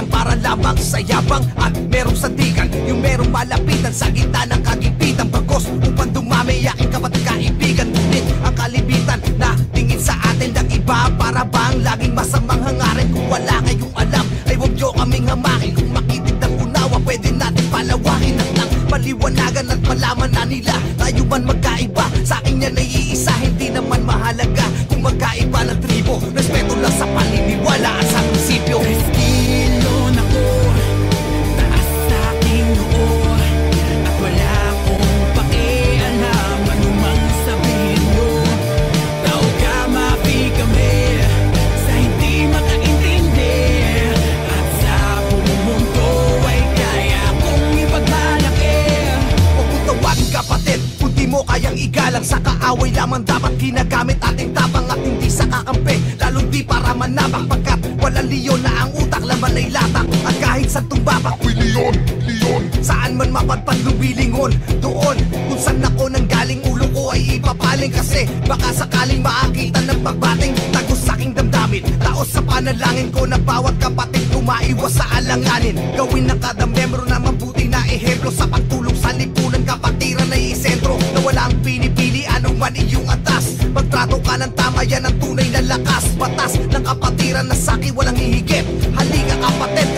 para lamang sa yabang At merong sandigan. Yung merong malapitan sa gitna ng kagipitan. Bagos upang dumami aking kapatid kaibigan. Ngunit ang kalibitan na tingin sa atin ng iba Para bang laging masamang hangarin. Kung wala kayong alam ay huwag nyo kaming hamakin. Kung makitig ng unawa pwede natin palawakin. At nang maliwanagan at malaman na nila Tayo man magkaiba. Sa akin yan ay iisa Hindi naman mahalaga kung magkaiba ng kayang igalang Sa kaaway lamang dapat ginagamit ating tapang At hindi sa kakampi. Lalo di para manabak Pagkat walang leon na ang utak Laman ay latak. At kahit sa tumbabak Uy leon, leon. Saan man mapadpad lumilingon Doon. Kung saan ako nang galing Ulo ko ay ipapaling. Kasi baka sakaling makakita ng pagbating Tagos sa aking damdamin. Taos sa panalangin ko na bawat kapatid ko maiwas sa alanganin. Gawin man iyong atas. Magtrato ka ng tama yan ang tunay na lakas. Batas ng kapatiran na saki walang hihigit. Halika kapatid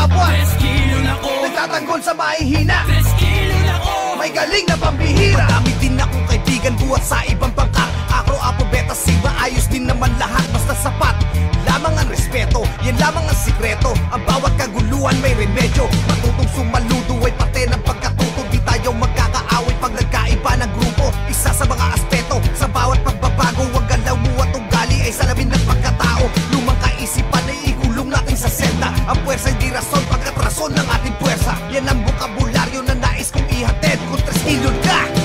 kapwa Nagtatanggol sa mahihina May galing na pambihira. Marami din akong kaibigan buhat sa ibang bangka. Akro, apo, beta, sigma, ayos din naman lahat. Basta sapat, lamang ang respeto. Yan lamang ang sikreto. Ang bawat kaguluhan may remedyo. Matutong sumaludo ay pati ng pagkatuto. Di tayo magkakaaway pag nagkaiba ng grupo. Isa sa mga aspeto Sa bawat pagbabago Huwag galaw mo at ugali ay salamin ng pagkatao. Lumang kaisipan ay ikulong natin sa senda. Ang puwersa Yan ang bukabularyo na nais kong ihatid. Kung tres ilyon ka